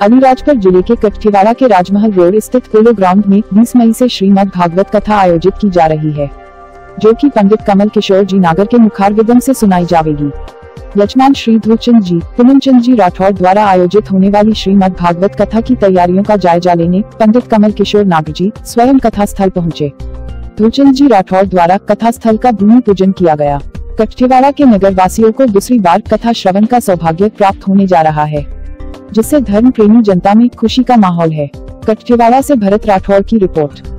अलीराजपुर ज़िले के कठिवाड़ा के राजमहल रोड स्थित पोलो ग्राउंड में 20 मई से श्रीमद् भागवत कथा आयोजित की जा रही है, जो कि पंडित कमल किशोर जी नागर के मुखारविदम से सुनाई जाएगी लक्ष्मण श्री ध्रुवचंद जी, पुनमचंद जी राठौर द्वारा आयोजित होने वाली श्रीमद् भागवत कथा की तैयारियों का जायजा लेने पंडित कमल किशोर नागर जी स्वयं कथा स्थल पहुँचे। ध्रुवचंद जी राठौर द्वारा कथा स्थल का भूमि पूजन किया गया। कठिवाड़ा के नगर वासियों को दूसरी बार कथा श्रवण का सौभाग्य प्राप्त होने जा रहा है। जिससे धर्म प्रेमी जनता में खुशी का माहौल है। कटकेवाड़ा से भरत राठौर की रिपोर्ट।